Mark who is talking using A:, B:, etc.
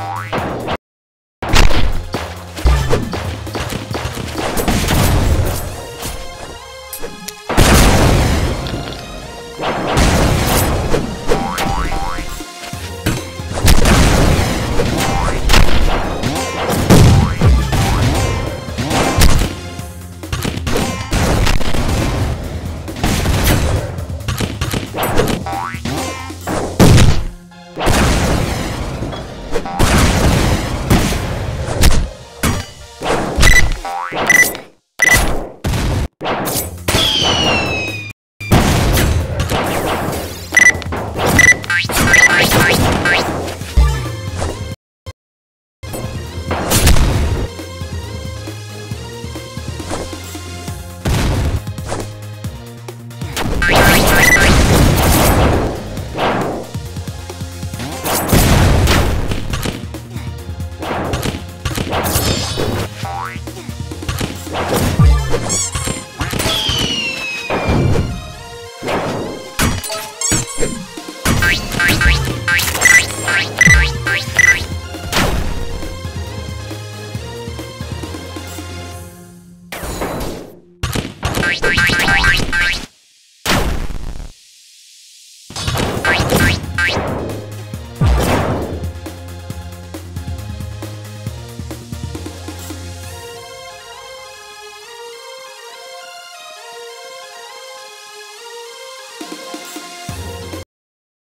A: Bye.